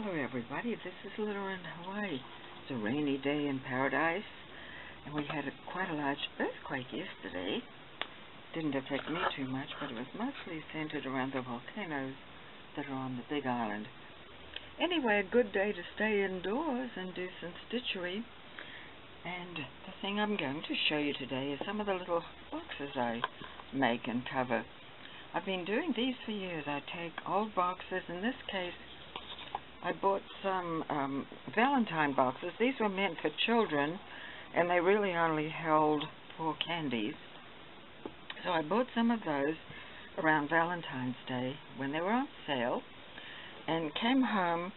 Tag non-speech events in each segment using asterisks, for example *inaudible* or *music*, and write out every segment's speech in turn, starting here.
Hello everybody, this is Lilla in Hawaii. It's a rainy day in paradise, and we had a, quite a large earthquake yesterday. Didn't affect me too much, but it was mostly centered around the volcanoes that are on the Big Island. Anyway, a good day to stay indoors and do some stitchery. And the thing I'm going to show you today is some of the little boxes I make and cover. I've been doing these for years. I take old boxes, in this case I bought some um, Valentine boxes. These were meant for children, and they really only held four candies. So I bought some of those around Valentine's Day when they were on sale, and came home,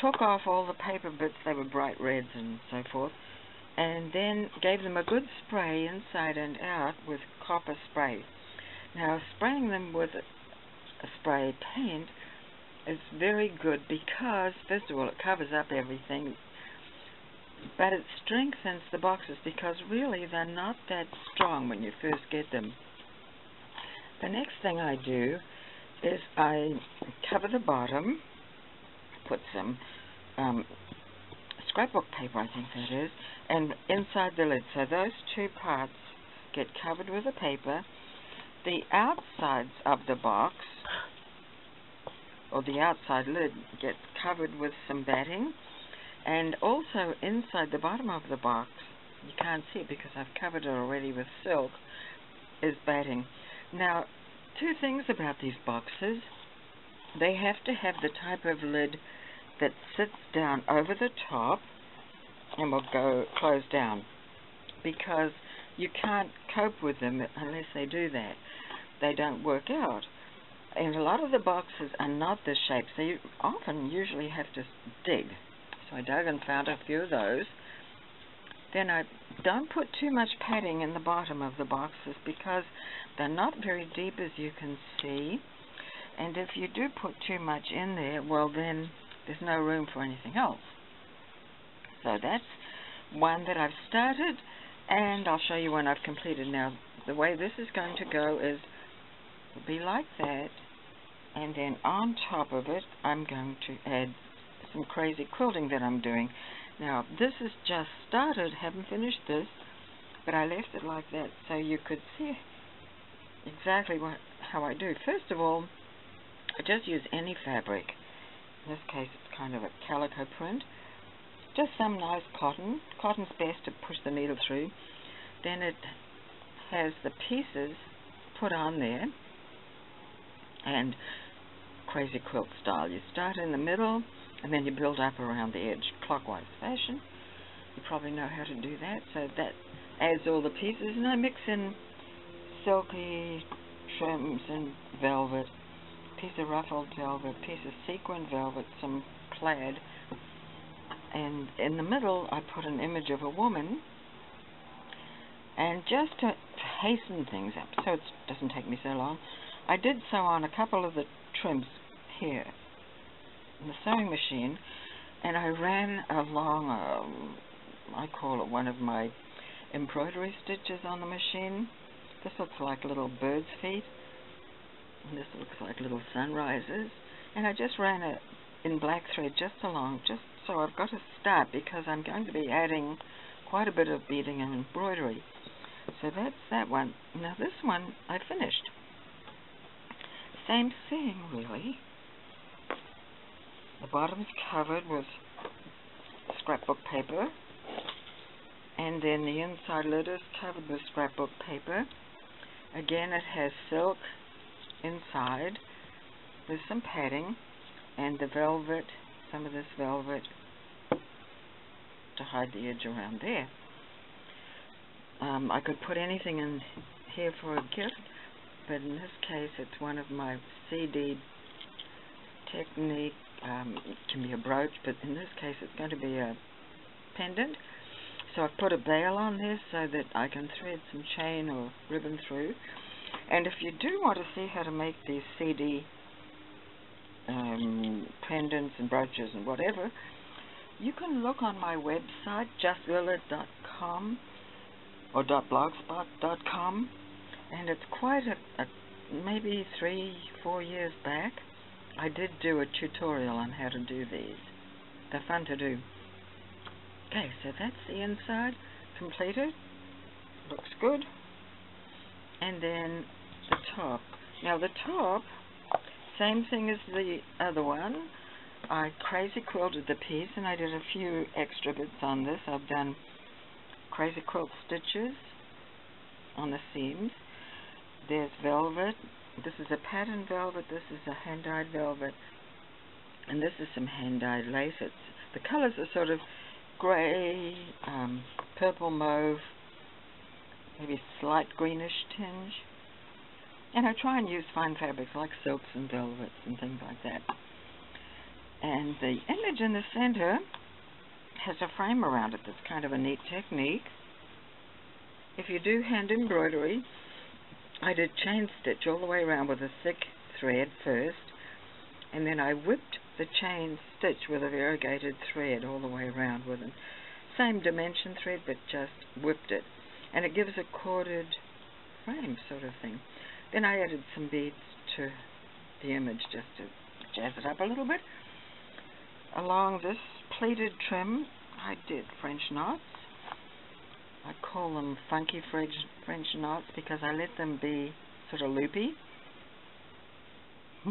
took off all the paper bits, they were bright reds and so forth, and then gave them a good spray inside and out with copper spray. Now, spraying them with a spray paint is very good because, first of all, it covers up everything, but it strengthens the boxes because really they're not that strong when you first get them. The next thing I do is I cover the bottom, put some um, scrapbook paper, I think that is, and inside the lid. So those two parts get covered with the paper. The outsides of the box or the outside lid gets covered with some batting. And also inside the bottom of the box you can't see it because I've covered it already with silk is batting. Now two things about these boxes. They have to have the type of lid that sits down over the top and will go close down because you can't cope with them unless they do that. They don't work out and a lot of the boxes are not this shape, so you often usually have to dig. So I dug and found a few of those. Then I don't put too much padding in the bottom of the boxes because they're not very deep as you can see. And if you do put too much in there, well then there's no room for anything else. So that's one that I've started and I'll show you when I've completed. Now the way this is going to go is be like that and then on top of it I'm going to add some crazy quilting that I'm doing. Now this is just started. Haven't finished this but I left it like that so you could see exactly what how I do. First of all I just use any fabric. In this case it's kind of a calico print. Just some nice cotton. Cotton's best to push the needle through. Then it has the pieces put on there. And crazy quilt style. You start in the middle and then you build up around the edge clockwise fashion. You probably know how to do that. So that adds all the pieces and I mix in silky trims and velvet, piece of ruffled velvet, piece of sequin velvet, some plaid, and in the middle I put an image of a woman and just to hasten things up so it doesn't take me so long I did sew on a couple of the trims here in the sewing machine and I ran along a, I call it one of my embroidery stitches on the machine. This looks like little bird's feet and this looks like little sunrises and I just ran it in black thread just along just so I've got to start because I'm going to be adding quite a bit of beading and embroidery. So that's that one. Now this one I finished. Same thing really. The bottom is covered with scrapbook paper and then the inside lid is covered with scrapbook paper. Again it has silk inside with some padding and the velvet, some of this velvet to hide the edge around there. Um, I could put anything in here for a gift, but in this case it's one of my CD technique um, it can be a brooch, but in this case it's going to be a pendant. So I've put a bail on this so that I can thread some chain or ribbon through. And if you do want to see how to make these CD um, pendants and brooches and whatever, you can look on my website, justlilla.com or .blogspot.com, and it's quite a, a maybe three, four years back. I did do a tutorial on how to do these. they're fun to do. Okay, so that's the inside completed. Looks good. And then the top. Now the top, same thing as the other one. I crazy quilted the piece and I did a few extra bits on this. I've done crazy quilt stitches on the seams. There's velvet. This is a pattern velvet. This is a hand-dyed velvet. And this is some hand-dyed lace. It's, the colors are sort of grey, um, purple mauve, maybe a slight greenish tinge. And I try and use fine fabrics like silks and velvets and things like that. And the image in the center has a frame around it that's kind of a neat technique. If you do hand embroidery, I did chain stitch all the way around with a thick thread first, and then I whipped the chain stitch with a variegated thread all the way around with a same dimension thread, but just whipped it. And it gives a corded frame sort of thing. Then I added some beads to the image just to jazz it up a little bit. Along this pleated trim, I did French knots. I call them funky French, French knots because I let them be sort of loopy. *laughs*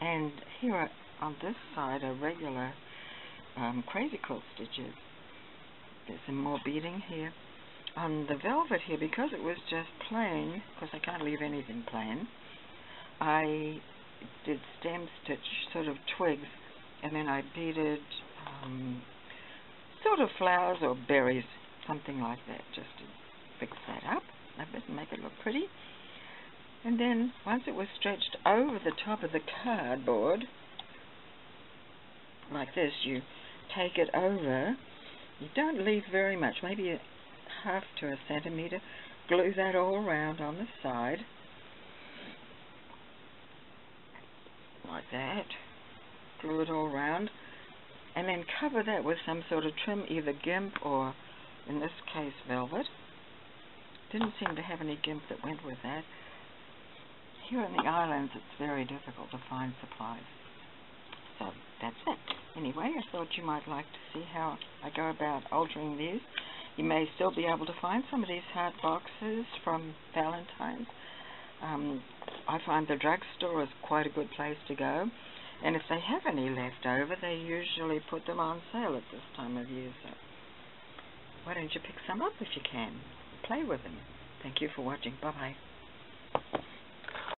and here on this side are regular um, crazy quilt stitches. There's some more beading here. On the velvet here, because it was just plain, because I can't leave anything plain, I did stem stitch sort of twigs and then I beaded um, sort of flowers or berries, something like that, just to fix that up a bit and make it look pretty. And then once it was stretched over the top of the cardboard, like this, you take it over. You don't leave very much, maybe a half to a centimeter. Glue that all around on the side, like that glue it all around, and then cover that with some sort of trim, either gimp or, in this case, velvet. Didn't seem to have any gimp that went with that. Here in the islands, it's very difficult to find supplies. So, that's it. Anyway, I thought you might like to see how I go about altering these. You may still be able to find some of these heart boxes from Valentine's. Um, I find the drugstore is quite a good place to go. And if they have any left over, they usually put them on sale at this time of year. So why don't you pick some up if you can? Play with them. Thank you for watching. Bye-bye.